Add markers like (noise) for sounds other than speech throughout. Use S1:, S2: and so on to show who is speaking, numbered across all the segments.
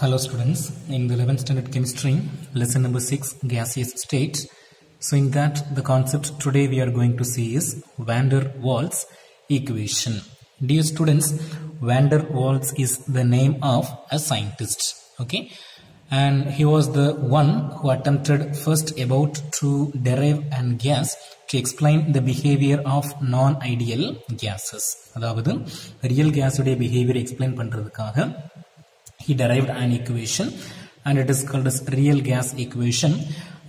S1: Hello students, in the 11th standard chemistry, lesson number 6, gaseous state. So in that, the concept today we are going to see is Van der Waals equation. Dear students, Van der Waals is the name of a scientist. Okay. And he was the one who attempted first about to derive an gas to explain the behavior of non-ideal gases. அதாவது real கேஸுடைய behavior explain பண்றதுக்காக he derived an equation and it is called as real gas equation.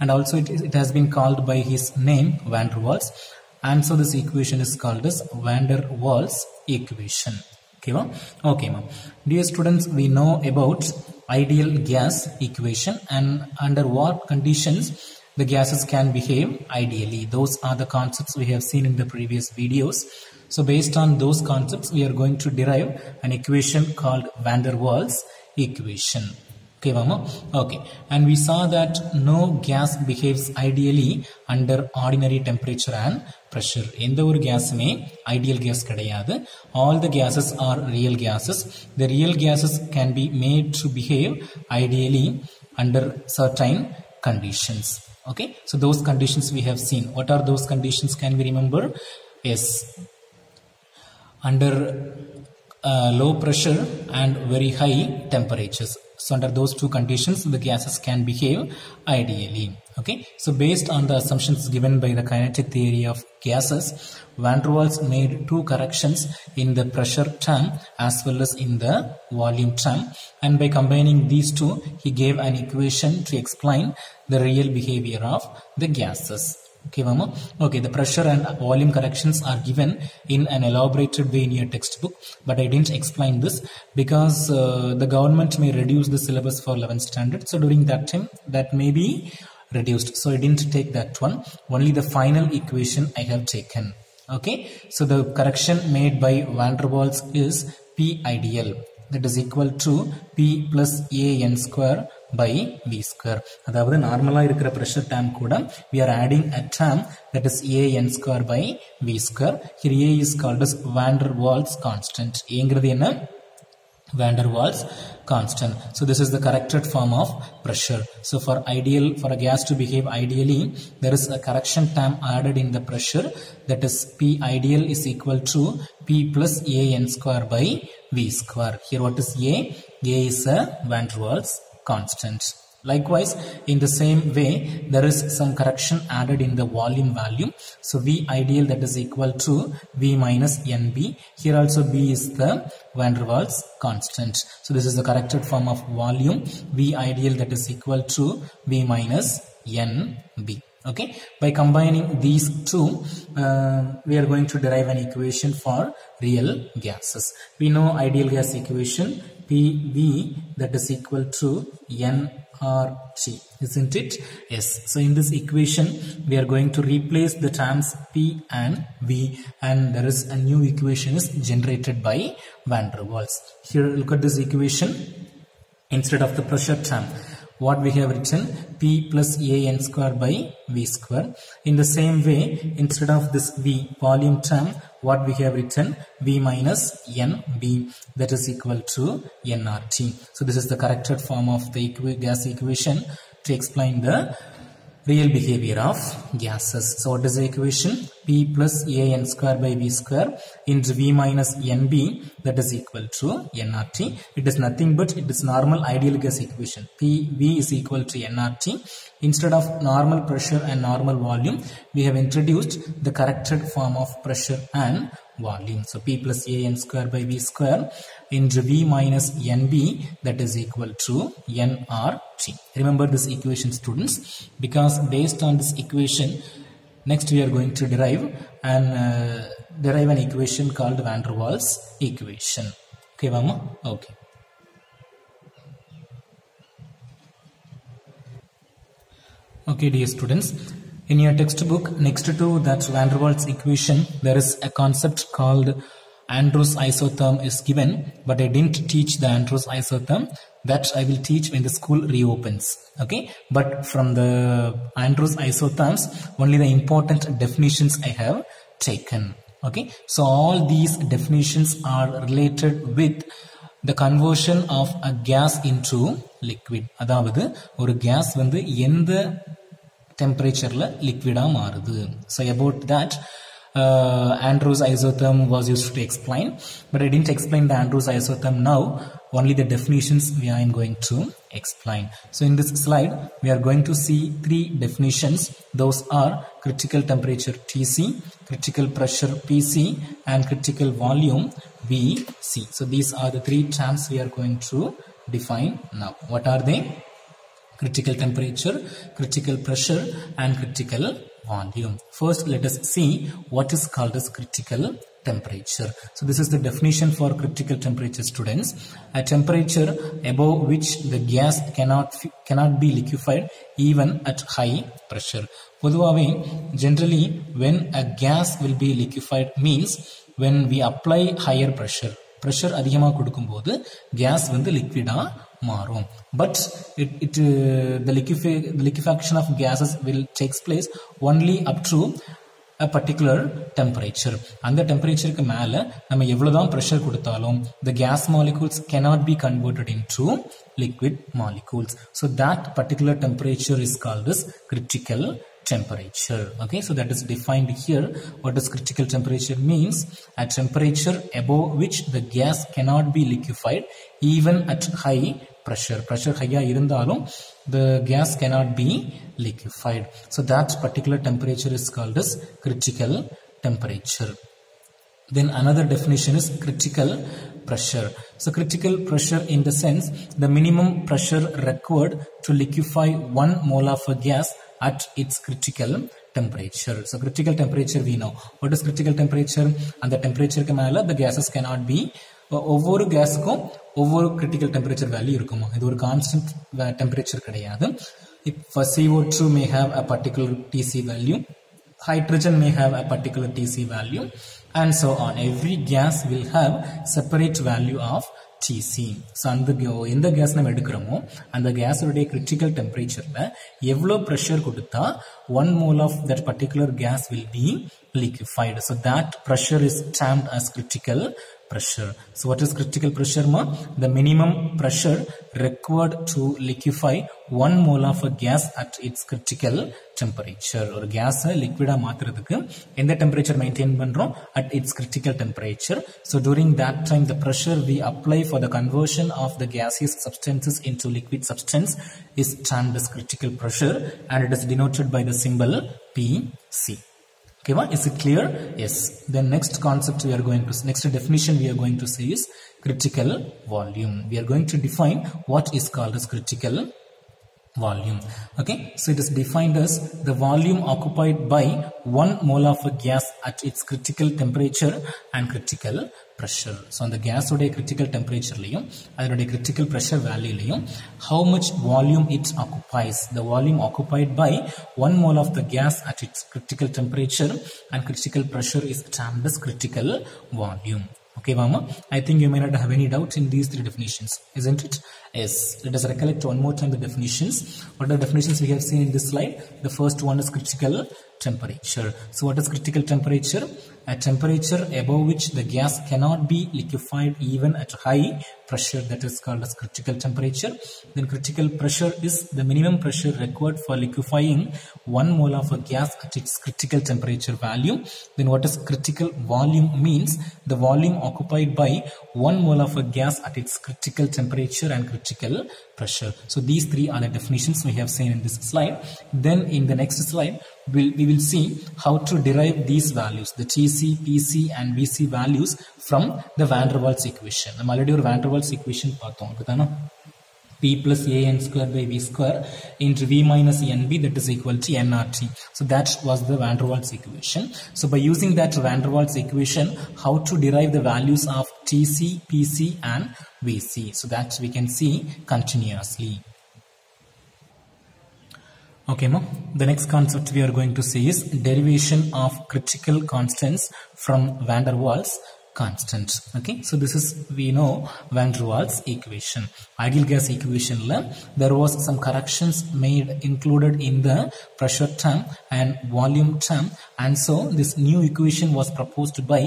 S1: And also it, it has been called by his name van der Waals. And so this equation is called as van der Waals equation. Okay ma'am? Okay ma'am. Dear students we know about ideal gas equation and under what conditions the gases can behave ideally. Those are the concepts we have seen in the previous videos. So based on those concepts we are going to derive an equation called van der Waals equation okay mama okay and we saw that no gas behaves ideally under ordinary temperature and pressure எந்த ஒரு கேஸுமே ideal gas கிடையாது all the gases are real gases the real gases can be made to behave ideally under certain conditions okay so those conditions we have seen what are those conditions can we remember yes under uh, low pressure and very high temperatures. So under those two conditions, the gases can behave ideally. Okay. So based on the assumptions given by the kinetic theory of gases, Van der Waals made two corrections in the pressure term as well as in the volume term. And by combining these two, he gave an equation to explain the real behavior of the gases. Okay, Mama. Okay, the pressure and volume corrections are given in an elaborated way in your textbook, but I didn't explain this because uh, the government may reduce the syllabus for 11th standard. So during that time, that may be reduced. So I didn't take that one. Only the final equation I have taken. Okay, so the correction made by Van der Waals is P ideal that is equal to P plus A n square by V square அதாவது நார்மலா இருக்கிற pressure term கூட we are adding a term that is A n square by V square here A is called as Van der Waals constant ஏங்கிறது என்ன van der Waals constant. So this is the corrected form of pressure. So for ideal, for a gas to behave ideally, there is a correction term added in the pressure that is P ideal is equal to P plus A n square by V square. Here what is A? A is a van der Waals constant. Likewise, in the same way, there is some correction added in the volume value. So V ideal that is equal to V minus NB. Here also B is the Van der Waals constant. So this is the corrected form of volume. V ideal that is equal to V minus NB. Okay, by combining these two, uh, we are going to derive an equation for real gases. We know ideal gas equation PV that is equal to nRT, isn't it? Yes. So in this equation, we are going to replace the terms P and V and there is a new equation is generated by Van der Waals. Here look at this equation instead of the pressure term what we have written P plus A n square by V square. In the same way, instead of this V volume term, what we have written V minus NB that is equal to nRT. So this is the corrected form of the gas equation to explain the real behavior of gases. So what is the equation? P plus A n square by V square into V minus NB that is equal to nRT. It is nothing but it is normal ideal gas equation. P V is equal to nRT. Instead of normal pressure and normal volume, we have introduced the corrected form of pressure and volume. So P plus A n square by V square into V minus NB that is equal to nRT. Remember this equation students because based on this equation next we are going to derive and uh, derive an equation called Van der Waals equation. Okay Mama? Okay. Okay dear students in your textbook next to that Van der Waals equation there is a concept called Andrews isotherm is given but I didn't teach the Andrews isotherm that I will teach when the school reopens okay but from the Andrews isotherms only the important definitions I have taken okay so all these definitions are related with the conversion of a gas into liquid அதாவது ஒரு gas வந்து எந்த டெம்பரேச்சர்ல லிக்விடா மாறுது so about that uh, Andrews isotherm was used to explain, but I didn't explain the Andrews isotherm now. Only the definitions we are going to explain. So in this slide, we are going to see three definitions. Those are critical temperature Tc, critical pressure Pc, and critical volume Vc. So these are the three terms we are going to define now. What are they? critical temperature, critical pressure and critical volume. First let us see what is called as critical temperature. So this is the definition for critical temperature students. A temperature above which the gas cannot cannot be liquefied even at high pressure. பொதுவாகவே generally when a gas will be liquefied means when we apply higher pressure pressure அதிகமாக கொடுக்கும்போது case வந்து லிக்விடாக மாறும் but it it the liquefy the liquefaction of cases will takes place only up to a particular temperature அந்த டெம்பரேச்சருக்கு மேலே நம்ம எவ்வளோதான் pressure கொடுத்தாலும் the case molecules cannot be converted into liquid molecules. So that particular temperature is called as critical temperature okay so that is defined here what does critical temperature means a temperature above which the gas cannot be liquefied even at high pressure. Pressure high irundalum, the gas cannot be liquefied. So that particular temperature is called as critical temperature. Then another definition is critical pressure. So critical pressure in the sense the minimum pressure required to liquefy one mole of a gas at its critical temperature. So critical temperature we know. What is critical temperature? And the temperature the gases cannot be ஒவ்வொரு கேஸுக்கும் ஒவ்வொரு critical temperature value இருக்குமா இது ஒரு constant temperature கிடையாது இப்போ CO two may have a particular TC value hydrogen may have a particular TC value and so on every gas will have separate value of TC so அந்த எந்த case நம்ம எடுக்கிறோமோ அந்த கேஸோடைய கிரிட்டிக்கல் டெம்பரேச்சரில் எவ்வளோ pressure கொடுத்தா one mole of that particular gas will be liquefied. So that pressure is termed as critical pressure. So what is critical pressure ma? The minimum pressure required to liquefy one mole of a gas at its critical temperature. ஒரு கேஸை லிக்விடா மாத்துறதுக்கு எந்த temperature maintain பண்றோம் at its critical temperature. So during that time the pressure we apply for the conversion of the gaseous substances into liquid substance is termed as critical pressure and it is denoted by the symbol PC. Okay, ma? is it clear? Yes. Then next concept we are going to, next definition we are going to see is critical volume. We are going to define what is called as critical volume. Okay, so it is defined as the volume occupied by one mole of a gas at its critical temperature and critical pressure. So அந்த கேஸோடைய critical temperatureலையும் அதனுடைய critical pressure வேல்யூலையும் how much volume it occupies. The volume occupied by one mole of the gas at its critical temperature and critical pressure is termed as critical volume. Okay, Mama. I think you may not have any doubt in these three definitions, isn't it? Yes. Let us recollect one more time the definitions. What are the definitions we have seen in this slide? The first one is critical temperature. So what is critical temperature? A temperature above which the gas cannot be liquefied even at high pressure that is called as critical temperature. Then critical pressure is the minimum pressure required for liquefying one mole of a gas at its critical temperature value. Then what is critical volume means the volume occupied by one mole of a gas at its critical temperature and critical pressure. So these three are the definitions we have seen in this slide. Then in the next slide, we'll, we will see how to derive these values, the TC, PC and VC values from the van der Waals equation. நம்ம already ஒரு van der Waals equation பார்த்தோம் அப்படிதானே p plus an square by v square into v minus nb that is equal to nrt. So that was the van der Waals equation. So by using that van der Waals equation, how to derive the values of tc, pc and vc. So that we can see continuously. Okay, ma. The next concept we are going to see is derivation of critical constants from van der Waals constant. Okay, so this is we know van der Waals equation. Ideal gas equation la there was some corrections made included in the pressure term and volume term and so this new equation was proposed by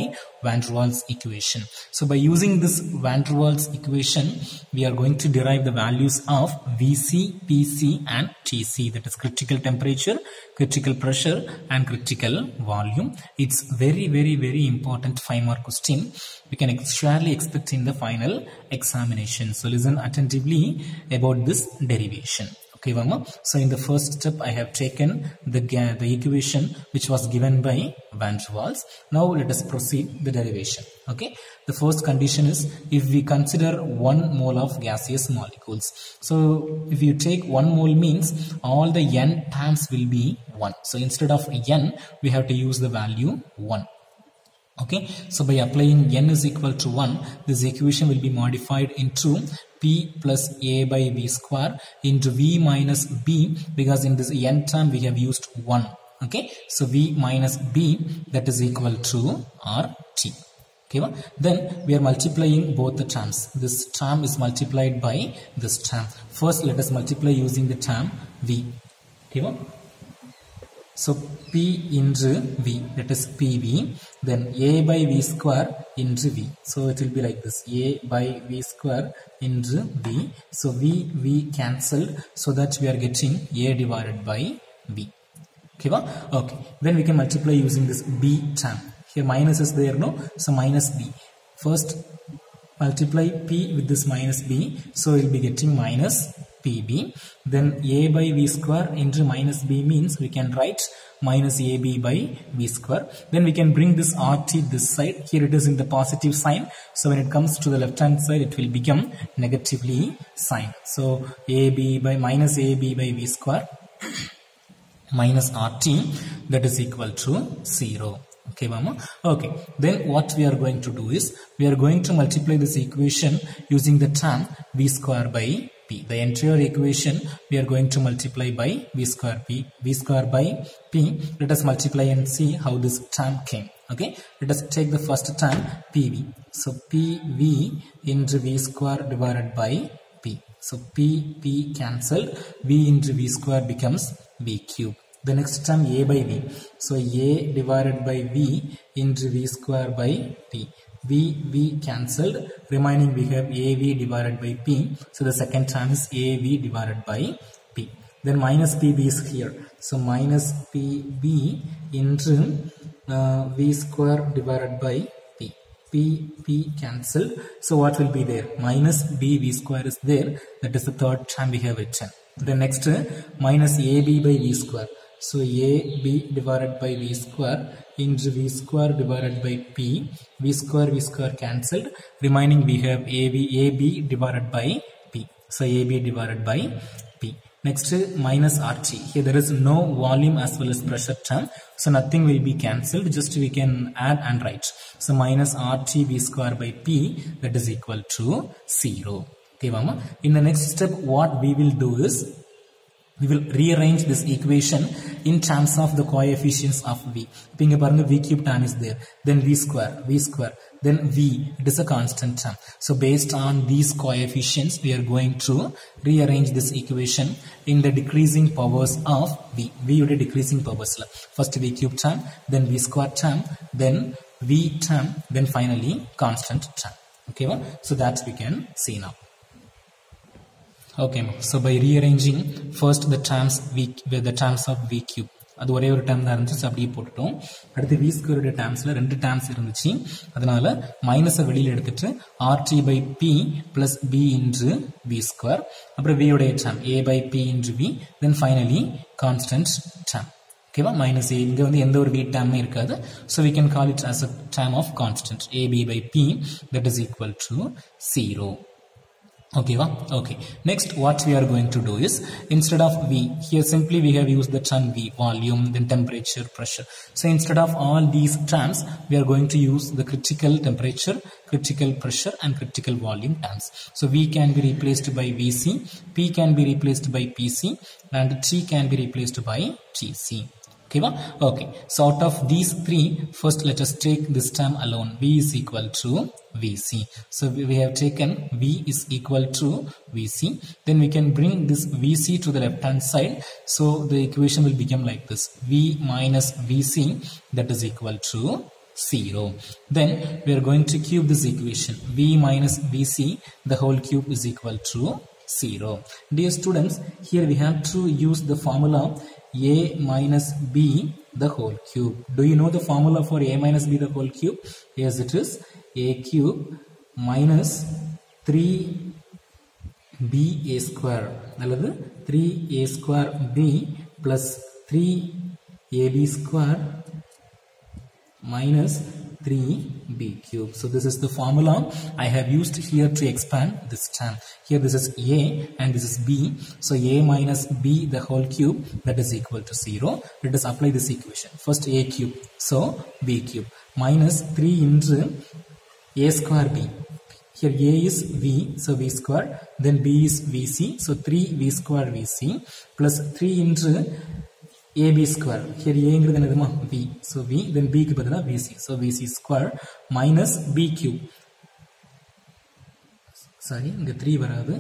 S1: van der Waals equation. So by using this van der Waals equation we are going to derive the values of vc pc and tc. That is critical temperature critical pressure and critical volume. It's very very very important five mark question. We can surely expect in the final examination. So listen attentively about this derivation okay Vama? so in the first step I have taken the the equation which was given by Van der Waals now let us proceed the derivation okay? The first condition is if we consider one mole of gaseous molecules. So if you take one mole means all the n times will be 1 so instead of n we have to use the value 1 okay? So by applying n is equal to 1 this equation will be modified into plus a by v square into v minus b because in this n term we have used 1 okay? So v minus b that is equal to rt okay? Then we are multiplying both the terms. This term is multiplied by this term. First let us multiply using the term v okay so P into V that is PV then A by V square into V. So it will be like this. A by V square into V. So V V cancelled so that we are getting A divided by V. Okay okay. Then we can multiply using this B term. Here minus is there no? So minus B. First multiply P with this minus B. So we'll be getting minus PB then A by V square into minus B means we can write minus AB by V square. Then we can bring this RT this side. Here it is in the positive sign. So when it comes to the left hand side it will become negatively sign. So AB by minus AB by V square (coughs) minus RT that is equal to 0 okay mama okay. Then what we are going to do is we are going to multiply this equation using the term v square by p. The entire equation we are going to multiply by v square p v square by p. Let us multiply and see how this term came. Okay? Let us take the first term pv so pv into v square divided by p. So p p cancelled. V into v square becomes v cube. The next term a by v. So a divided by v into v square by p v v cancelled. Remaining we have av divided by p. So the second term is av divided by p. Then minus pb is here. So minus pb into uh, v square divided by p. P p cancelled. So what will be there? Minus b v square is there. That is the third term we have written. The next uh, minus ab by v square so AB divided by V square into V square divided by P. V square V square cancelled. Remaining we have AB AB divided by P. So AB divided by P. Next minus RT. Here there is no volume as well as pressure term. So nothing will be cancelled. Just we can add and write. So minus RT V square by P that is equal to 0. Okay. In the next step what we will do is we will rearrange this equation in terms of the coefficients of v. v cube term is there, then v square, v square, then v, it is a constant term. So based on these coefficients, we are going to rearrange this equation in the decreasing powers of v. v would be decreasing powers. First v cube term, then v square term, then v term, then finally constant term. Okay, so that we can see now. Okay so by rearranging first the terms week with the terms of V cube. அது ஒரே ஒரு dam தான் இருந்துச்சு அப்படியே போட்டுட்டோம். அடுத்து we ஸ்கொயருடைய டேம்ஸில் ரெண்டு டேம்ஸ் இருந்துச்சு. அதனால மைனஸை வெளியில் எடுத்துட்டு RT by P plus B இன்று வி ஸ்கொயர் அப்புறம் வியோடைய டேம் ஏ பை பி இன்று V then finally constant term ஓகேவா மைனஸ் ஏ இங்கே வந்து எந்த ஒரு வி டேர்மே இருக்காது. So we can call it as a term of constant AB by P that is equal to zero okay va? okay. Next what we are going to do is instead of v here simply we have used the term v volume then temperature pressure. So instead of all these terms we are going to use the critical temperature critical pressure and critical volume terms. So v can be replaced by vc p can be replaced by pc and t can be replaced by tc Okay, okay. So out of these three, first let us take this term alone. V is equal to VC. So we we have taken V is equal to VC. Then we can bring this VC to the left hand side. So the equation will become like this. V minus VC that is equal to 0. Then we are going to cube this equation. V minus VC the whole cube is equal to 0. Dear students, here we have to use the formula a minus b the whole cube. Do you know the formula for a minus b the whole cube? Yes, it is a cube minus 3ba square அல்லது 3a square b plus 3ab square minus 3b cube. So this is the formula I have used here to expand this term. Here this is a and this is b. So a minus b the whole cube that is equal to 0. Let us apply this equation. First a cube. So b cube minus 3 into a square b. Here a is v, so v square. Then b is vc, so 3 v square vc plus 3 into AB square here ஏங்கிறது என்னதுமா we so we then பிக்கு பார்த்தீங்கன்னா VC so VC square minus P Q sorry இங்கே three வராது.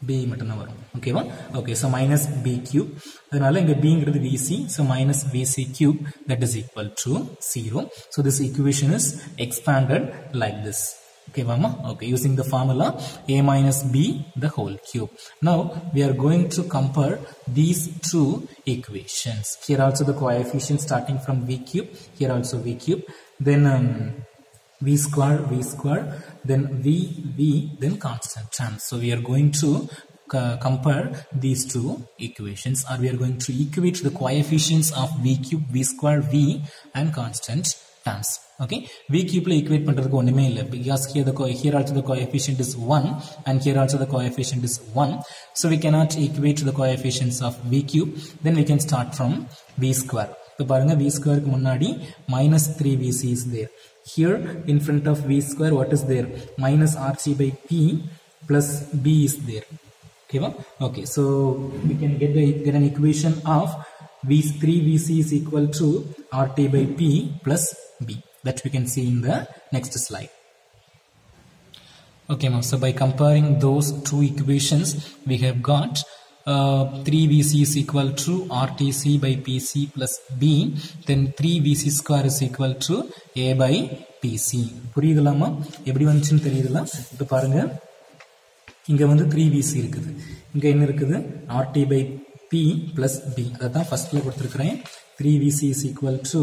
S1: P மட்டன் வரும். ஓகேவா okay so minus P Q அதனால இங்கே பிங்கிறது VC so minus VC Q that is equal to zero so this equation is expanded like this okay mama okay using the formula a minus b the whole cube. Now we are going to compare these two equations. Here also the coefficient starting from v cube here also v cube then um, v square v square then v v then constant terms so we are going to uh, compare these two equations or we are going to equate the coefficients of v cube v square v and constant terms okay? V cube equate பண்றதுக்கு ஒண்ணுமே இல்ல. Because here the here also the coefficient is 1 and here also the coefficient is 1 so we cannot equate the coefficients of v cube then we can start from v square. So பாருங்க v square minus 3vc is there. Here in front of v square what is there? Minus rc by p plus b is there. Okay so we can get the get an equation of v 3vc is equal to rt by p plus b that we can see in the next slide okay ma'am so by comparing those two equations we have got uh, 3vc is equal to rtc by pc plus b then 3vc square is equal to a by pc புரியுதுலாமா எப்படி வந்துச்சுன்னு தெரியுதுல இப்போ பாருங்க இங்க வந்து three விசி இருக்குது இங்க என்ன இருக்குது RT by P plus B அதை தான் ஃபர்ஸ்ட்ல கொடுத்துருக்கிறேன். Three VC is equal to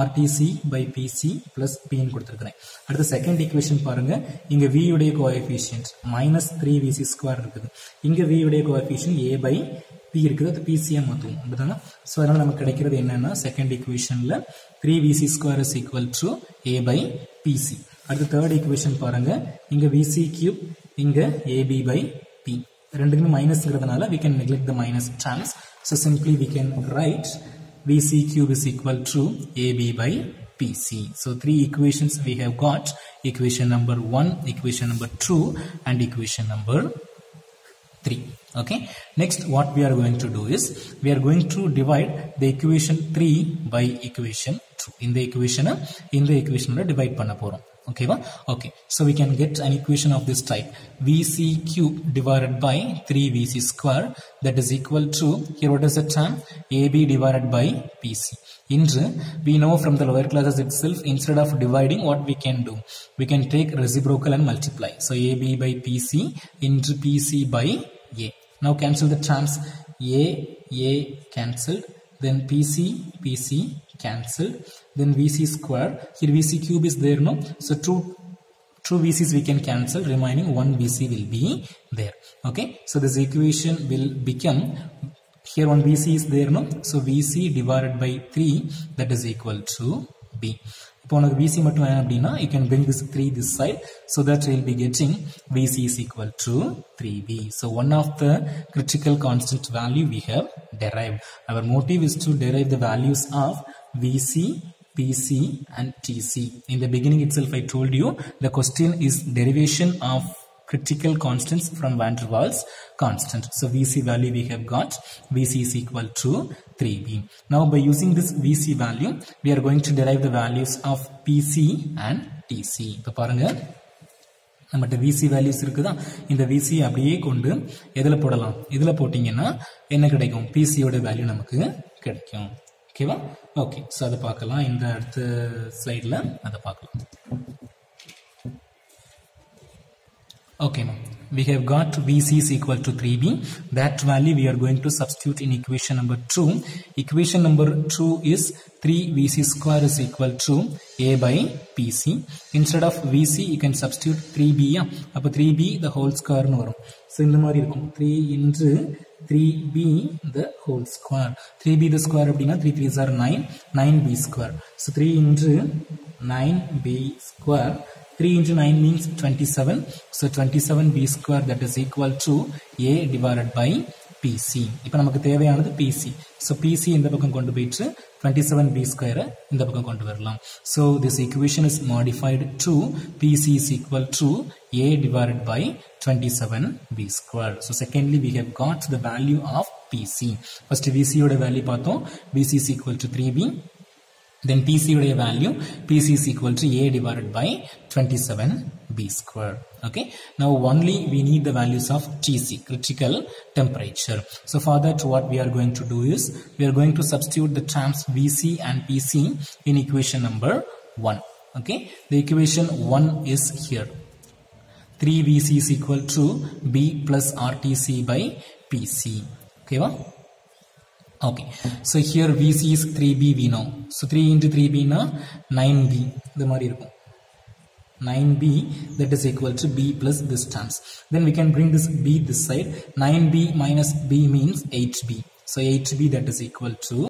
S1: RTC by PC plus பின்னு கொடுத்துருக்குறேன். அடுத்த செகண்ட் ஈக்குவேஷன் பாருங்க. இங்கே v உடைய coefficient minus three VC square இருக்குது. இங்கே v உடைய கோஎஃபிஷியன்ட் ஏ பை பி இருக்குது. அது பிசியாக மாற்றுவோம் அப்படிதானே ஸோ அதனால் நமக்கு கிடைக்கிறது என்னென்னா second ஈக்குவேஷன்ல three VC square is equal to A by PC அடுத்து தேர்ட் ஈக்குவேஷன் பாருங்க. இங்கே விசி கியூப் இங்கே ஏபி பை பி ரெண்டுக்குமே மைனஸ்ங்கிறதுனால we can neglect the minus terms so simply we can write vc cube is equal to ab by pc so three equations we have got equation number 1 equation number 2 and equation number 3 okay next what we are going to do is we are going to divide the equation 3 by equation 2 in the equation in the equation divide பண்ண போறோம் okay va? okay so we can get an equation of this type vc cube divided by 3vc square that is equal to here what is the term ab divided by pc இன்று we know from the lower classes itself instead of dividing what we can do we can take reciprocal and multiply so ab by pc into pc by a now cancel the terms a a cancelled then pc pc cancelled then vc square here vc cube is there no so two two vc's we can cancel remaining one vc will be there okay so this equation will become here one vc is there no so vc divided by 3 that is equal to b இப்போ உனக்கு VC மட்டும் வேணும் அப்படின்னா you can bring this 3 this side so that you'll be getting VC is equal to 3B. So one of the critical constant value we have Derive. Our motive is to derive the values of VC, PC and TC. In the beginning itself I told you the question is derivation of critical constants from van der Waals constant. So Vc value we have got Vc is equal to 3b. Now by using this Vc value we are going to derive the values of Pc and Tc. So, நம்மகிட்ட விசி values இருக்குதா? இந்த விசி அப்படியே கொண்டு எதில் போடலாம்? இதில் போட்டிங்கன்னா என்ன கிடைக்கும்? பிசியோட வேல்யூ நமக்கு கிடைக்கும். ஓகேவா ஓகே ஸோ அதை பார்க்கலாம். இந்த அடுத்த ஸ்லைடில் அதை பார்க்கலாம். ஓகேம்மா. We have got VC is equal to 3B. That value we are going to substitute in equation number 2. Equation number 2 is 3VC square is equal to A by PC. Instead of VC, you can substitute 3B. Yeah? அப்போ 3B the whole square னு வரும் so இந்த மாதிரி இருக்கும் 3 into 3B the whole square. 3B the square அப்படின்னா 3 3s are 9, 9B square. So 3 into 9B square 3 into 9 means 27. So 27b square that is equal to a divided by PC. இப்போ நமக்கு தேவையானது PC. So PC இந்த பக்கம் கொண்டு போயிட்டு 27b square இந்த பக்கம் கொண்டு வரலாம். So this equation is modified to PC is equal to a divided by 27b square. So secondly we have got the value of PC. First VC யோட value பார்த்தோம். VC is equal to 3b. Then PC value, PC is equal to A divided by 27B square. Okay. Now only we need the values of TC, critical temperature. So for that what we are going to do is, we are going to substitute the terms VC and PC in equation number 1. Okay. The equation 1 is here. 3VC is equal to B plus RTC by PC. Okay. Well? Okay, so here VC is 3B we know. So 3 into 3B na 9B. The மாதிரி இருக்கும் 9B that is equal to B plus this terms. Then we can bring this B this side. 9B minus B means 8B. So 8B that is equal to